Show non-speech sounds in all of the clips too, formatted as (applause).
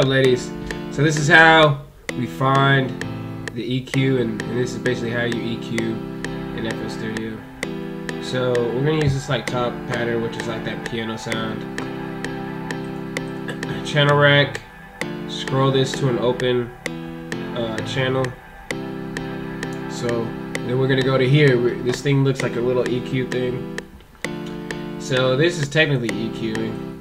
ladies. So this is how we find the EQ and, and, this is basically how you EQ in FL Studio. So we're gonna use this like top pattern which is like that piano sound. (clears throat) Channel rack. Scroll this to an open uh, channel. So then we're gonna go to here. This thing looks like a little EQ thing. So this is technically EQing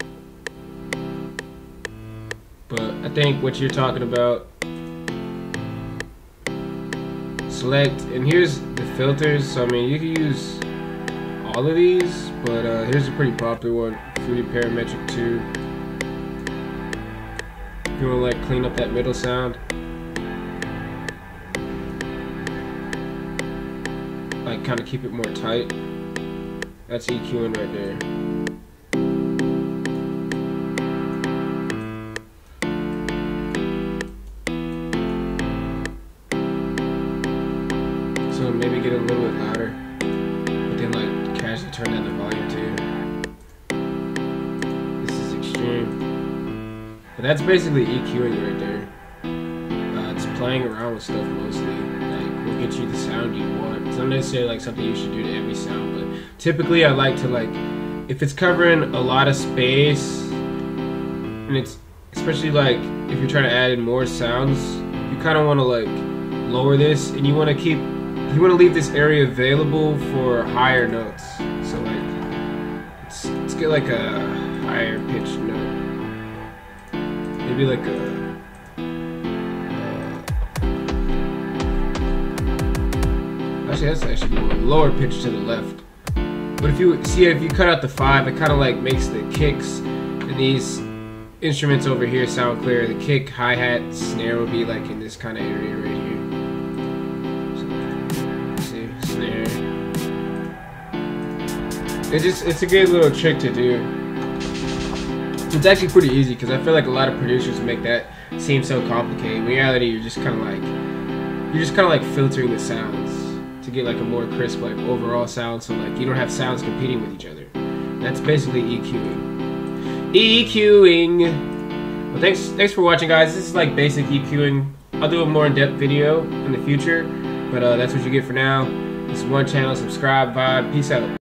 but I think what you're talking about select and here's the filters. So I mean you can use all of these but uh, here's a pretty popular one Fruity Parametric 2 if you want to like clean up that middle sound. Like kind of keep it more tight. That's EQing right there Maybe get a little bit louder. But then like casually turn down the volume too. This is extreme. But that's basically EQing right there. Uh, it's playing around with stuff mostly. Like will get you the sound you want. It's not necessarily like something you should do to every sound, but typically I like to like if it's covering a lot of space and it's especially like if you're trying to add in more sounds, you kind of want to like lower this and you want to keep you want to leave this area available for higher notes. So like, let's, let's get like a higher pitched note. Maybe like a. Uh, actually, that's actually more lower pitch to the left. But if you see, if you cut out the five, it kind of like makes the kicks and these instruments over here sound clear. The kick, hi hat, snare will be like in this kind of area right here. It's just it's a good little trick to do. It's actually pretty easy because I feel like a lot of producers make that seem so complicated. In reality, you're just kind of like you're just kind of like filtering the sounds to get like a more crisp like overall sound. So like you don't have sounds competing with each other. That's basically EQing. EQing. Well, thanks thanks for watching, guys. This is like basic EQing. I'll do a more in-depth video in the future, but uh, that's what you get for now. This is one channel. Subscribe, vibe. Peace out.